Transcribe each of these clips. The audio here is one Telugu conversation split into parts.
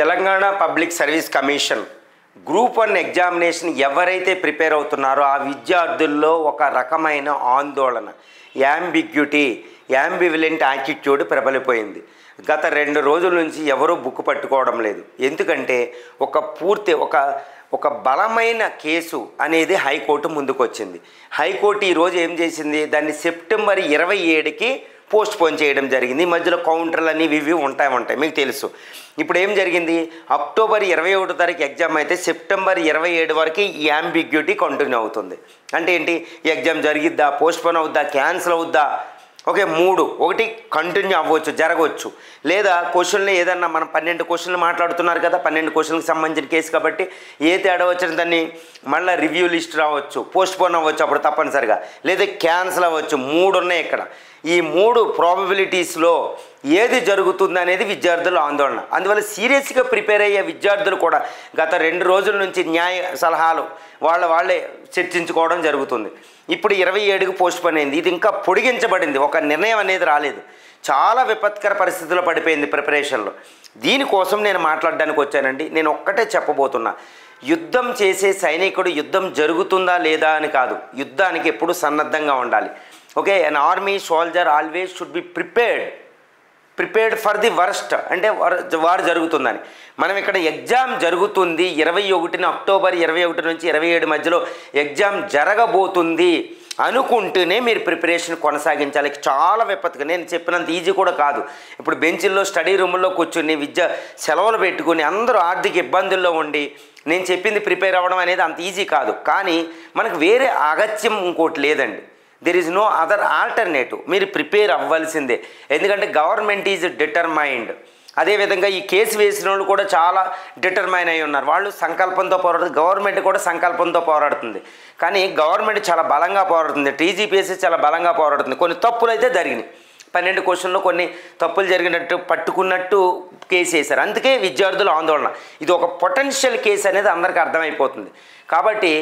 Telangana public service commission group one examination ఎవరైతే ప్రిపేర్ అవుతున్నారో ఆ విద్యార్థుల్లో ఒక రకమైన ఆందోళన యాంబిగ్యూటీ యాంబివిలెంట్ యాటిట్యూడ్ ప్రబలిపోయింది. గత రెండు రోజుల నుంచి ఎవరూ బుక్ పట్టుకోవడం లేదు. ఎందుకంటే ఒక పూర్తి ఒక ఒక బలమైన కేసు అనేది హైకోర్టు ముందుకు వచ్చింది హైకోర్టు ఈరోజు ఏం చేసింది? దాన్ని సెప్టెంబర్ ఇరవై ఏడుకి పోస్ట్ పోన్ చేయడం జరిగింది. మధ్యలో కౌంటర్లు అనేవి ఇవి ఉంటాయి ఉంటాయి. మీకు తెలుసు. ఇప్పుడు ఏం జరిగింది? అక్టోబర్ ఇరవై ఒకటో తారీఖు ఎగ్జామ్ అయితే సెప్టెంబర్ ఇరవై ఏడు వరకు ఈ యాంబిగ్యూటీ కంటిన్యూ అవుతుంది. అంటే ఏంటి? ఎగ్జామ్ జరిగిద్దా? పోస్ట్ పోన్ అవుద్దా? క్యాన్సిల్ అవుద్దా? ఓకే మూడు. ఒకటి కంటిన్యూ అవ్వచ్చు జరగవచ్చు. లేదా క్వశ్చన్లు ఏదన్నా మనం పన్నెండు క్వశ్చన్లు మాట్లాడుతున్నారు కదా పన్నెండు క్వశ్చన్కి సంబంధించిన కేసు కాబట్టి ఏ తేడా వచ్చిన దాన్ని మళ్ళీ రివ్యూ లిస్ట్ రావచ్చు పోస్ట్ పోన్ అవ్వచ్చు అప్పుడు తప్పనిసరిగా. లేదా క్యాన్సిల్ అవ్వచ్చు. మూడు ఉన్నాయి ఇక్కడ. ఈ మూడు ప్రాబబిలిటీస్లో ఏది జరుగుతుంది అనేది విద్యార్థుల ఆందోళన. అందువల్ల సీరియస్గా ప్రిపేర్ అయ్యే విద్యార్థులు కూడా గత రెండు రోజుల నుంచి న్యాయ సలహాలు వాళ్ళ వాళ్ళే చర్చించుకోవడం జరుగుతుంది. ఇప్పుడు ఇరవై ఏడుకి పోస్ట్ పోన్ అయింది. ఇది ఇంకా పొడిగించబడింది. ఒక నిర్ణయం అనేది రాలేదు. చాలా విపత్కర పరిస్థితుల్లో పడిపోయింది ప్రిపరేషన్లో. దీనికోసం నేను మాట్లాడడానికి వచ్చానండి. నేను ఒక్కటే చెప్పబోతున్నా. యుద్ధం చేసే సైనికుడు యుద్ధం జరుగుతుందా లేదా అని కాదు. యుద్ధానికి ఎప్పుడు సన్నద్ధంగా ఉండాలి. Okay an army soldier always should be prepared prepared for the worst అంటే వారు జరుగుతుందని. మనం ఇక్కడ ఎగ్జామ్ జరుగుతుంది ఇరవై ఒకటిన అక్టోబర్ ఇరవై ఒకటి నుంచి ఇరవై ఏడు మధ్యలో ఎగ్జామ్ జరగబోతుంది అనుకుంటూనే మీరు ప్రిపరేషన్ కొనసాగించాలి. చాలా విపత్తుగా నేను చెప్పినంత ఈజీ కూడా కాదు. ఇప్పుడు బెంచ్ల్లో స్టడీ రూముల్లో కూర్చుని విద్య సెలవులు పెట్టుకుని అందరూ ఆర్థిక ఇబ్బందుల్లో ఉండి నేను చెప్పింది ప్రిపేర్ అవ్వడం అనేది అంత ఈజీ కాదు. కానీ మనకు వేరే అగత్యం ఇంకోటి లేదండి. There is no other alternative మీరు ప్రిపేర్ అవ్వాల్సిందే. ఎందుకంటే గవర్నమెంట్ ఈజ్ డిటర్మైండ్ అదేవిధంగా ఈ కేసు వేసిన వాళ్ళు కూడా చాలా డిటర్మైన్ అయి ఉన్నారు. వాళ్ళు సంకల్పంతో పోరాడుతుంది గవర్నమెంట్ కూడా సంకల్పంతో పోరాడుతుంది. కానీ గవర్నమెంట్ చాలా బలంగా పోరాడుతుంది. టీజీపీఎస్సీ చాలా బలంగా పోరాడుతుంది. కొన్ని తప్పులు అయితే జరిగినాయి. పన్నెండు క్వశ్చన్లో కొన్ని తప్పులు జరిగినట్టు పట్టుకున్నట్టు కేసు వేశారు. అందుకే విద్యార్థుల ఆందోళన. ఇది ఒక పొటెన్షియల్ కేసు అనేది అందరికీ అర్థమైపోతుంది. కాబట్టి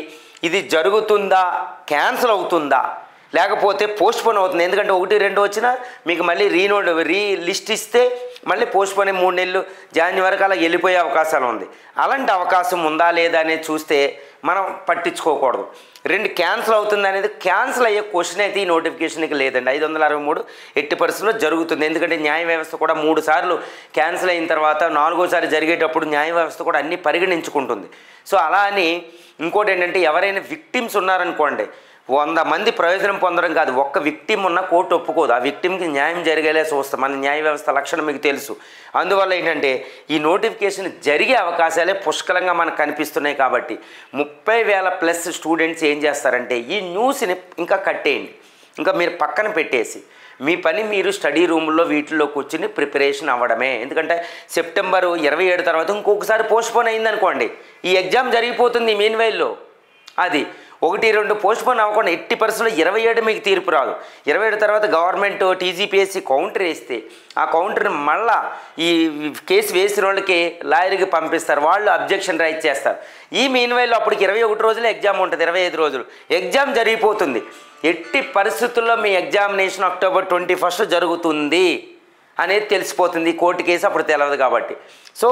ఇది జరుగుతుందా? క్యాన్సిల్ అవుతుందా? లేకపోతే పోస్ట్ పోన్ అవుతుంది. ఎందుకంటే ఒకటి రెండు వచ్చినా మీకు మళ్ళీ రీనోడ్ రీ లిస్ట్ ఇస్తే మళ్ళీ పోస్ట్ పోన్ మూడు నెలలు జాన్యువరి అలా వెళ్ళిపోయే అవకాశాలు ఉంది. అలాంటి అవకాశం ఉందా లేదా అనేది చూస్తే మనం పట్టించుకోకూడదు. రెండు క్యాన్సిల్ అవుతుంది అనేది క్యాన్సిల్ అయ్యే క్వశ్చన్ అయితే ఈ నోటిఫికేషన్కి లేదండి. ఐదు వందల అరవై మూడు ఎట్టి పరిస్థితుల్లో జరుగుతుంది. ఎందుకంటే న్యాయ వ్యవస్థ కూడా మూడు సార్లు క్యాన్సిల్ అయిన తర్వాత నాలుగోసారి జరిగేటప్పుడు న్యాయ వ్యవస్థ కూడా అన్నీ పరిగణించుకుంటుంది. సో అలా అని ఇంకోటి ఏంటంటే ఎవరైనా విక్టిమ్స్ ఉన్నారనుకోండి వంద మంది ప్రయోజనం పొందడం కాదు. ఒక్క విక్టిమ్ ఉన్న కోర్టు ఒప్పుకోదు. ఆ విక్టిమ్కి న్యాయం జరిగేలా చూస్తాం. మన న్యాయ వ్యవస్థ లక్షణం మీకు తెలుసు. అందువల్ల ఏంటంటే ఈ నోటిఫికేషన్ జరిగే అవకాశాలే పుష్కలంగా మనకు కనిపిస్తున్నాయి కాబట్టి ముప్పై వేల ప్లస్ స్టూడెంట్స్ ఏం చేస్తారంటే ఈ న్యూస్ని ఇంకా కట్టేయండి. ఇంకా మీరు పక్కన పెట్టేసి మీ పని మీరు స్టడీ రూమ్లో వీటిల్లో కూర్చుని ప్రిపరేషన్ అవ్వడమే. ఎందుకంటే సెప్టెంబర్ ఇరవై ఏడు తర్వాత ఇంకొకసారి పోస్ట్పోన్ అయిందనుకోండి ఈ ఎగ్జామ్ జరిగిపోతుంది మీన్ వైల్లో. అది ఒకటి రెండు పోస్ట్ పోన్ అవ్వకుండా ఎట్టి పరిస్థితుల్లో ఇరవై ఏడు మీకు తీర్పు రాదు. ఇరవై ఏడు తర్వాత గవర్నమెంట్ టీజీపీఎస్సీ కౌంటర్ వేస్తే ఆ కౌంటర్ని మళ్ళా ఈ కేసు వేసిన వాళ్ళకి లాయర్కి పంపిస్తారు. వాళ్ళు అబ్జెక్షన్ రైట్ చేస్తారు. ఈ మీన్ వైల్లో అప్పటికి ఇరవై ఒకటి రోజులు ఎగ్జామ్ ఉంటుంది ఇరవై ఐదు రోజులు. ఎగ్జామ్ జరిగిపోతుంది. ఎట్టి పరిస్థితుల్లో మీ ఎగ్జామినేషన్ అక్టోబర్ ట్వంటీ ఫస్ట్ జరుగుతుంది. అనేది తెలిసిపోతుంది. కోర్టు కేసు అప్పుడు తెలియదు కాబట్టి. సో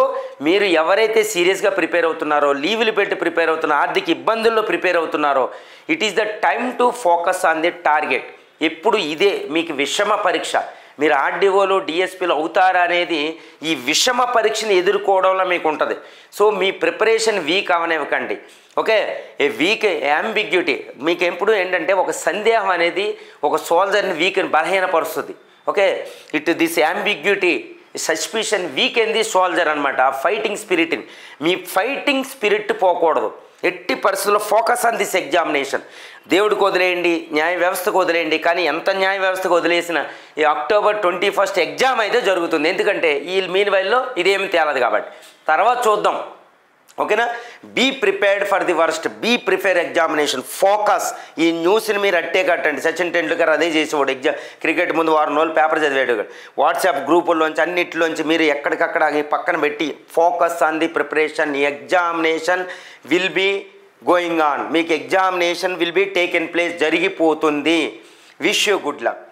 మీరు ఎవరైతే సీరియస్గా ప్రిపేర్ అవుతున్నారో లీవులు పెట్టి ప్రిపేర్ అవుతున్నారో ఆర్థిక ఇబ్బందుల్లో ప్రిపేర్ అవుతున్నారో it is the time to focus on the target ఎప్పుడు ఇదే మీకు విషమ పరీక్ష. మీరు ఆర్డీఓలు డిఎస్పీలు అవుతారా అనేది ఈ విషమ పరీక్షని ఎదుర్కోవడంలో మీకు ఉంటుంది. సో మీ ప్రిపరేషన్ వీక్ అవనివ్వకండి. ఓకే? ఏ వీక్ యాంబిగ్యూటీ మీకు ఎప్పుడు ఏంటంటే ఒక సందేహం అనేది ఒక సోల్జర్ని వీక్ని బలహీనపరుస్తుంది. Okay it this ambiguity suspicion weak ఏంది ది సోల్జర్ అనమాట ఆ ఫైటింగ్ స్పిరిట్ని మీ ఫైటింగ్ స్పిరిట్ పోకూడదు. ఎట్టి పరిస్థితుల్లో ఫోకస్ ఆన్ దిస్ ఎగ్జామినేషన్ దేవుడికి వదిలేయండి న్యాయ వ్యవస్థకు వదిలేయండి కానీ ఎంత న్యాయ వ్యవస్థకు వదిలేసిన ఈ అక్టోబర్ ట్వంటీ ఫస్ట్ ఎగ్జామ్ అయితే జరుగుతుంది. ఎందుకంటే ఈ మీన్ వైల్లో ఇదేమి తేలదు కాబట్టి. తర్వాత చూద్దాం. ఓకేనా? Be prepared for the worst be prepare examination focus ఈ న్యూస్ని మీరు అట్టే కట్టండి. సచిన్ టెండూల్కర్ అదే చేసేవాడు. ఎగ్జామ్ క్రికెట్ ముందు వారం రోజులు పేపర్ చదివాడు వాట్సాప్ గ్రూపుల్లోంచి అన్నిటిలోంచి మీరు ఎక్కడికక్కడ పక్కన పెట్టి focus on the preparation examination will be going on మీకు examination will be taken place జరిగిపోతుంది. Wish you good luck